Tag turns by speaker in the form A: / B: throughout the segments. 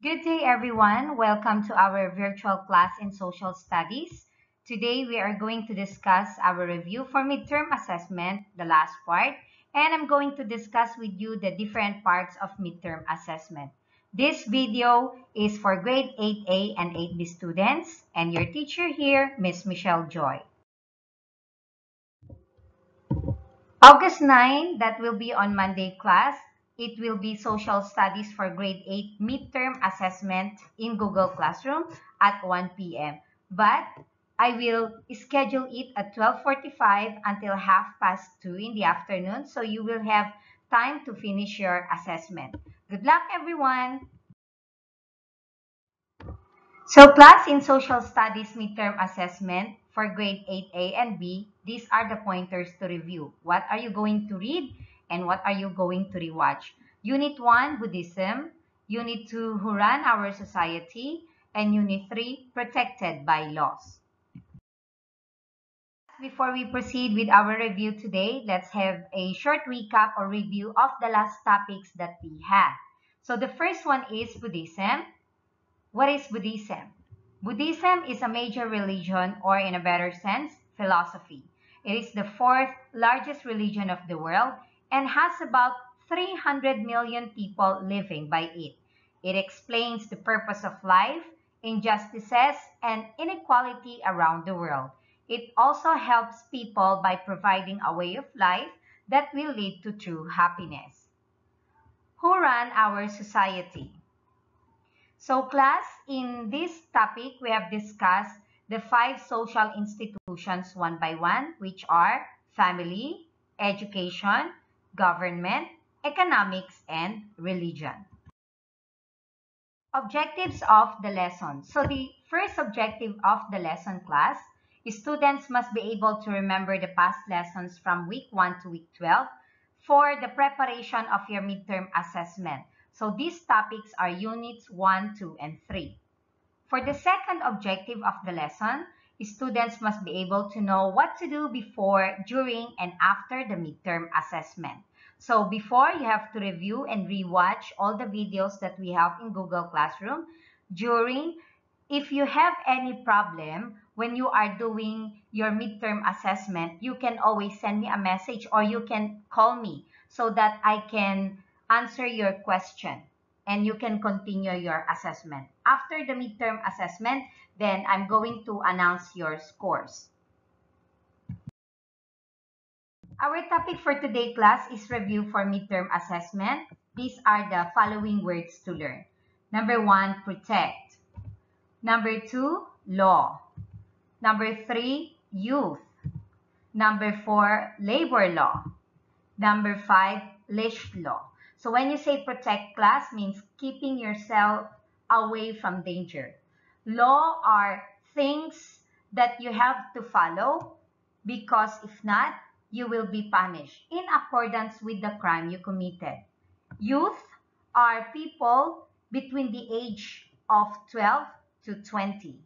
A: Good day, everyone. Welcome to our virtual class in social studies. Today, we are going to discuss our review for midterm assessment, the last part, and I'm going to discuss with you the different parts of midterm assessment. This video is for grade 8A and 8B students, and your teacher here, Miss Michelle Joy. August 9, that will be on Monday class, it will be social studies for grade 8 midterm assessment in Google Classroom at 1 p.m. But I will schedule it at 12.45 until half past 2 in the afternoon so you will have time to finish your assessment. Good luck everyone! So class in social studies midterm assessment for grade 8A and B, these are the pointers to review. What are you going to read? And what are you going to rewatch? Unit 1, Buddhism. Unit 2, Who Run Our Society. And Unit 3, Protected by Laws. Before we proceed with our review today, let's have a short recap or review of the last topics that we had. So the first one is Buddhism. What is Buddhism? Buddhism is a major religion or in a better sense, philosophy. It is the fourth largest religion of the world and has about 300 million people living by it. It explains the purpose of life, injustices, and inequality around the world. It also helps people by providing a way of life that will lead to true happiness. Who run our society? So class, in this topic, we have discussed the five social institutions one by one, which are family, education, government, economics, and religion. Objectives of the lesson. So the first objective of the lesson class students must be able to remember the past lessons from week 1 to week 12 for the preparation of your midterm assessment. So these topics are units 1, 2, and 3. For the second objective of the lesson, students must be able to know what to do before, during, and after the midterm assessment. So before, you have to review and rewatch all the videos that we have in Google Classroom. During, if you have any problem when you are doing your midterm assessment, you can always send me a message or you can call me so that I can answer your question and you can continue your assessment. After the midterm assessment, then I'm going to announce your scores. Our topic for today class is review for midterm assessment. These are the following words to learn. Number one, protect. Number two, law. Number three, youth. Number four, labor law. Number five, leash law. So when you say protect class means keeping yourself away from danger. Law are things that you have to follow because if not, you will be punished in accordance with the crime you committed. Youth are people between the age of 12 to 20.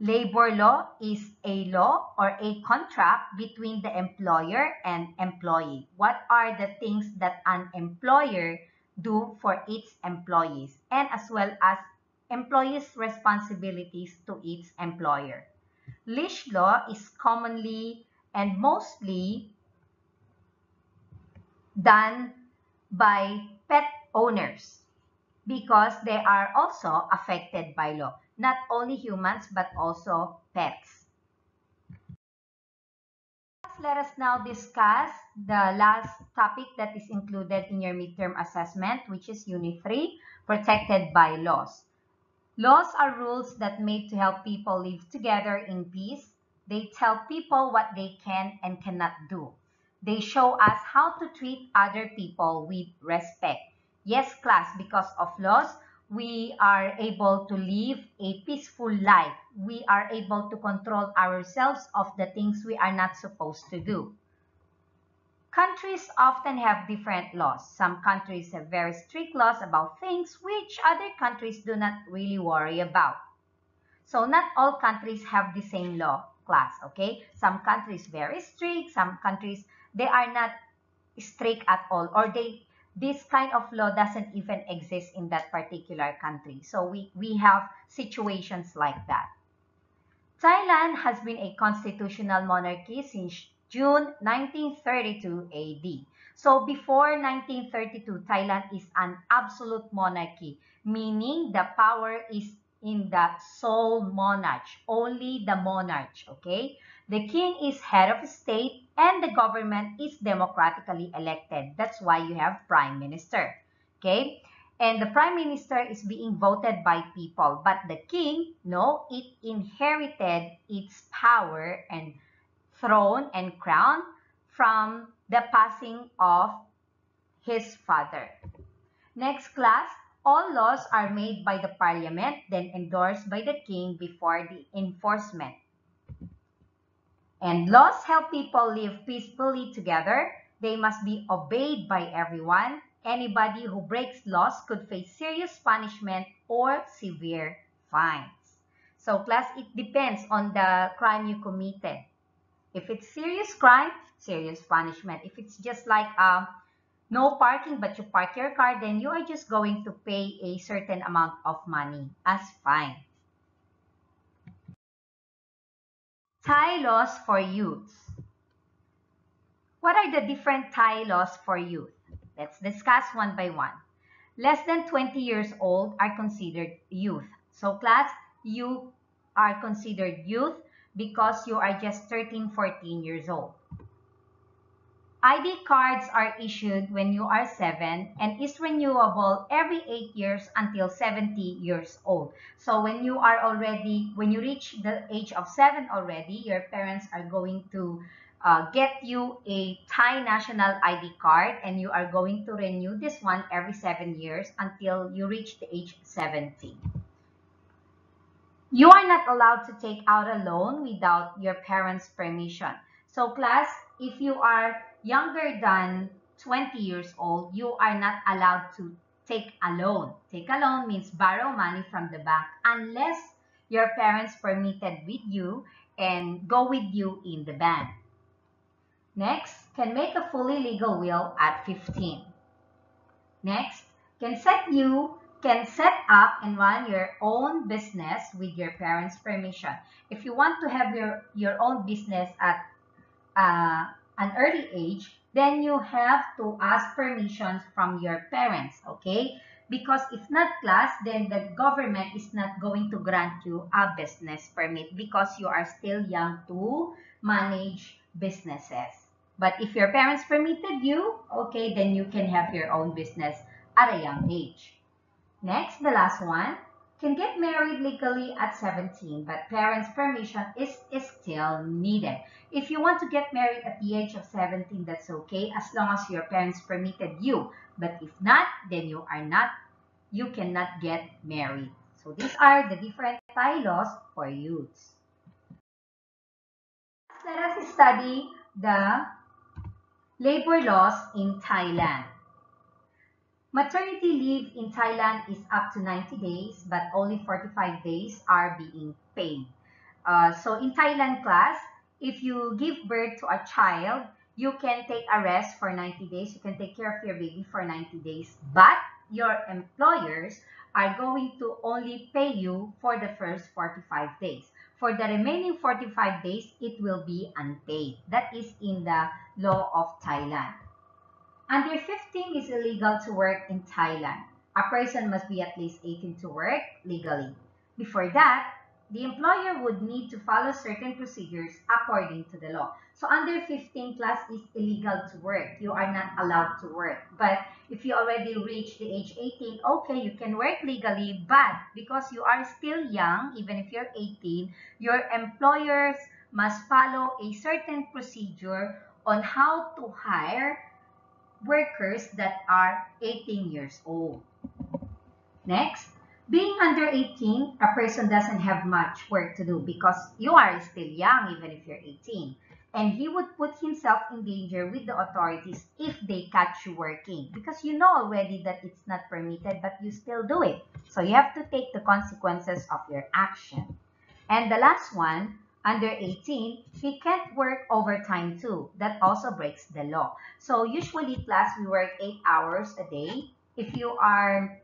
A: Labor law is a law or a contract between the employer and employee. What are the things that an employer do for its employees and as well as employees' responsibilities to its employer. Leash law is commonly and mostly done by pet owners because they are also affected by law. Not only humans, but also pets. Let us now discuss the last topic that is included in your midterm assessment, which is Unit 3, Protected by Laws. Laws are rules that made to help people live together in peace they tell people what they can and cannot do. They show us how to treat other people with respect. Yes, class, because of laws, we are able to live a peaceful life. We are able to control ourselves of the things we are not supposed to do. Countries often have different laws. Some countries have very strict laws about things which other countries do not really worry about. So not all countries have the same law class, okay? Some countries very strict, some countries, they are not strict at all or they this kind of law doesn't even exist in that particular country. So we, we have situations like that. Thailand has been a constitutional monarchy since June 1932 AD. So before 1932, Thailand is an absolute monarchy, meaning the power is in the sole monarch, only the monarch, okay? The king is head of state and the government is democratically elected. That's why you have prime minister, okay? And the prime minister is being voted by people, but the king, no, it inherited its power and throne and crown from the passing of his father. Next class, all laws are made by the parliament, then endorsed by the king before the enforcement. And laws help people live peacefully together. They must be obeyed by everyone. Anybody who breaks laws could face serious punishment or severe fines. So class, it depends on the crime you committed. If it's serious crime, serious punishment. If it's just like um, no parking but you park your car, then you are just going to pay a certain amount of money as fine. Thai laws for youth. What are the different Thai laws for youth? Let's discuss one by one. Less than 20 years old are considered youth. So class, you are considered youth because you are just 13, 14 years old. ID cards are issued when you are 7 and is renewable every 8 years until 70 years old. So when you are already, when you reach the age of 7 already, your parents are going to uh, get you a Thai national ID card and you are going to renew this one every 7 years until you reach the age 70. You are not allowed to take out a loan without your parents' permission. So class, if you are younger than 20 years old, you are not allowed to take a loan. Take a loan means borrow money from the bank unless your parents permitted with you and go with you in the bank. Next, can make a fully legal will at 15. Next, can set you can set up and run your own business with your parents' permission. If you want to have your, your own business at uh, an early age, then you have to ask permissions from your parents, okay? Because if not class, then the government is not going to grant you a business permit because you are still young to manage businesses. But if your parents permitted you, okay, then you can have your own business at a young age. Next, the last one, can get married legally at 17, but parents' permission is, is still needed. If you want to get married at the age of 17, that's okay, as long as your parents permitted you. But if not, then you are not, you cannot get married. So these are the different Thai laws for youths. Let us study the labor laws in Thailand. Maternity leave in Thailand is up to 90 days, but only 45 days are being paid. Uh, so in Thailand class, if you give birth to a child, you can take a rest for 90 days. You can take care of your baby for 90 days, but your employers are going to only pay you for the first 45 days. For the remaining 45 days, it will be unpaid. That is in the law of Thailand. Under 15 is illegal to work in Thailand. A person must be at least 18 to work legally. Before that, the employer would need to follow certain procedures according to the law. So under 15 class is illegal to work. You are not allowed to work. But if you already reach the age 18, okay, you can work legally. But because you are still young, even if you're 18, your employers must follow a certain procedure on how to hire workers that are 18 years old. Next, being under 18, a person doesn't have much work to do because you are still young even if you're 18. And he would put himself in danger with the authorities if they catch you working because you know already that it's not permitted but you still do it. So you have to take the consequences of your action. And the last one, under 18, he can't work overtime too. That also breaks the law. So usually class, we work 8 hours a day. If you are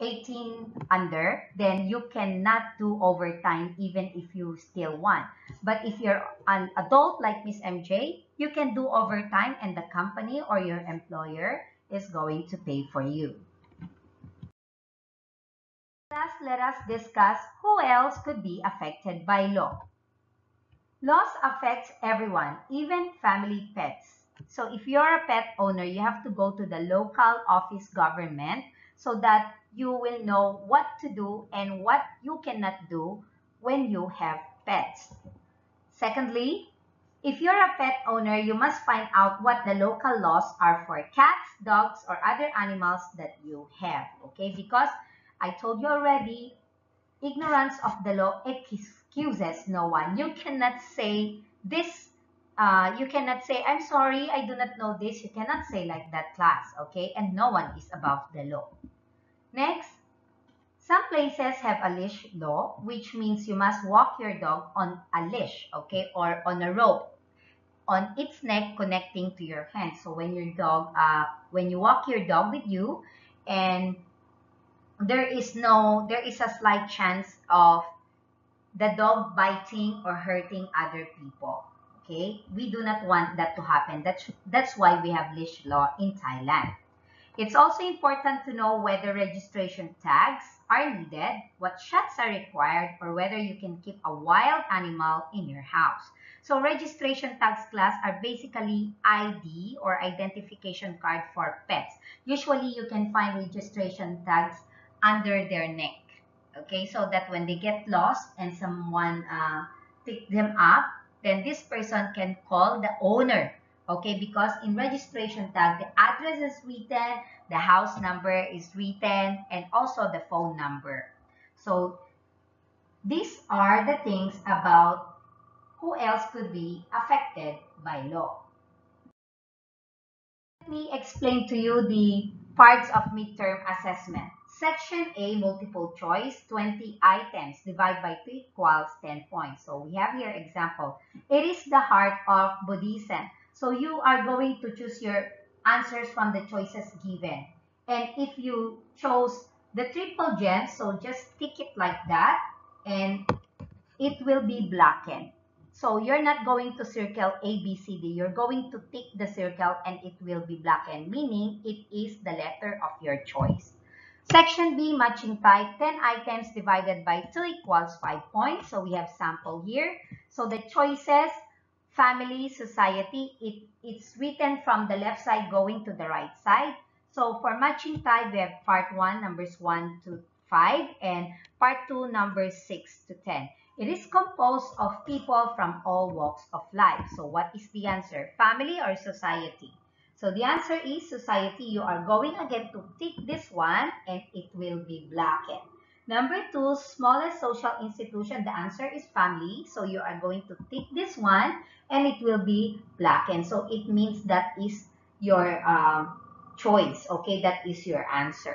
A: 18 under, then you cannot do overtime even if you still want. But if you're an adult like Miss MJ, you can do overtime and the company or your employer is going to pay for you. Last, let us discuss who else could be affected by law. Laws affects everyone, even family pets. So if you're a pet owner, you have to go to the local office government so that you will know what to do and what you cannot do when you have pets. Secondly, if you're a pet owner, you must find out what the local laws are for cats, dogs, or other animals that you have, okay? Because I told you already, ignorance of the law excuses no one. You cannot say this, uh, you cannot say, I'm sorry, I do not know this. You cannot say like that class, okay? And no one is above the law. Next, some places have a leash law, which means you must walk your dog on a leash, okay, or on a rope on its neck connecting to your hand. So when your dog, uh, when you walk your dog with you, and there is no, there is a slight chance of the dog biting or hurting other people. Okay, we do not want that to happen. That's that's why we have leash law in Thailand. It's also important to know whether registration tags are needed, what shots are required, or whether you can keep a wild animal in your house. So registration tags class are basically ID or identification card for pets. Usually you can find registration tags under their neck. Okay, so that when they get lost and someone uh, pick them up, then this person can call the owner. Okay, because in registration tag, the address is written, the house number is written, and also the phone number. So these are the things about who else could be affected by law. Let me explain to you the parts of midterm assessment. Section A, multiple choice, 20 items, divide by 2 equals 10 points. So we have here example. It is the heart of Buddhism. So you are going to choose your answers from the choices given. And if you chose the triple gem, so just tick it like that and it will be blackened. So you're not going to circle A, B, C, D. You're going to tick the circle and it will be blackened, meaning it is the letter of your choice. Section B, matching type, 10 items divided by 2 equals 5 points. So we have sample here. So the choices, family, society, it, it's written from the left side going to the right side. So for matching type, we have part 1, numbers 1 to 5, and part 2, numbers 6 to 10. It is composed of people from all walks of life. So what is the answer? Family or society? So the answer is society. You are going again to tick this one and it will be blackened. Number two, smallest social institution. The answer is family. So you are going to tick this one and it will be blackened. So it means that is your um, choice. Okay, that is your answer.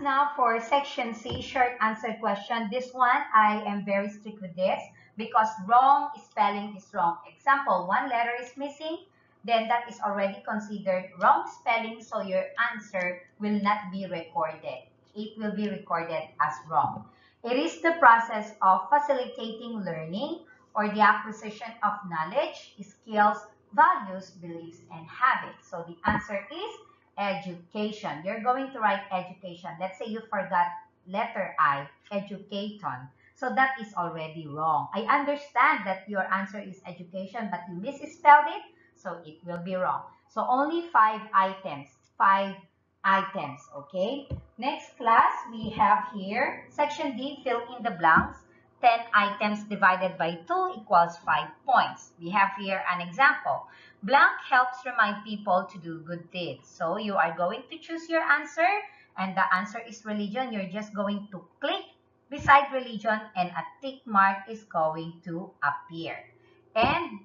A: Now for section C, short answer question. This one, I am very strict with this because wrong spelling is wrong. Example, one letter is missing, then that is already considered wrong spelling, so your answer will not be recorded. It will be recorded as wrong. It is the process of facilitating learning or the acquisition of knowledge, skills, values, beliefs, and habits. So the answer is education. You're going to write education. Let's say you forgot letter I, educaton. So that is already wrong. I understand that your answer is education, but you misspelled it, so it will be wrong. So only five items, five items, okay? Next class, we have here, section D, fill in the blanks. 10 items divided by 2 equals 5 points. We have here an example. Blank helps remind people to do good deeds. So you are going to choose your answer and the answer is religion. You're just going to click beside religion and a tick mark is going to appear. And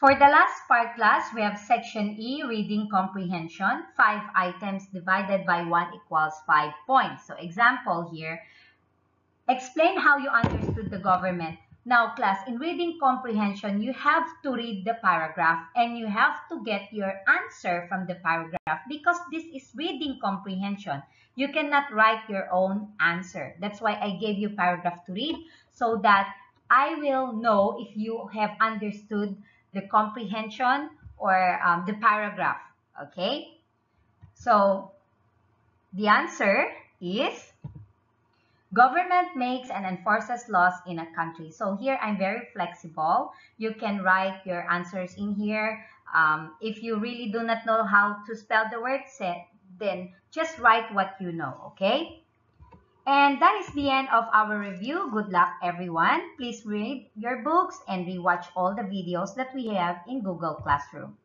A: For the last part class, we have section E, reading comprehension. Five items divided by one equals five points. So example here, explain how you understood the government. Now class, in reading comprehension, you have to read the paragraph and you have to get your answer from the paragraph because this is reading comprehension. You cannot write your own answer. That's why I gave you paragraph to read so that I will know if you have understood the comprehension or um, the paragraph. Okay? So, the answer is government makes and enforces laws in a country. So here I'm very flexible. You can write your answers in here. Um, if you really do not know how to spell the word set, then just write what you know, okay? And that is the end of our review. Good luck, everyone. Please read your books and rewatch all the videos that we have in Google Classroom.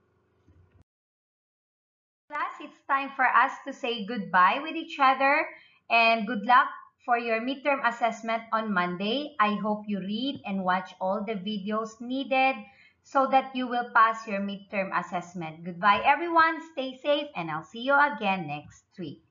A: Class, it's time for us to say goodbye with each other and good luck for your midterm assessment on Monday. I hope you read and watch all the videos needed so that you will pass your midterm assessment. Goodbye, everyone. Stay safe and I'll see you again next week.